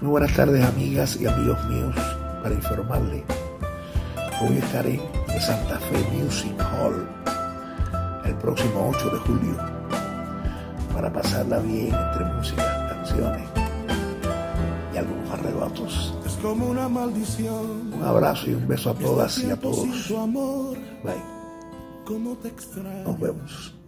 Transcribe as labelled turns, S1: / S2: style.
S1: Muy buenas tardes amigas y amigos míos para informarle. Hoy estaré en Santa Fe Music Hall el próximo 8 de julio para pasarla bien entre música, canciones y algunos arrebatos.
S2: Es como una maldición.
S1: Un abrazo y un beso a todas y a todos. Bye. Nos vemos.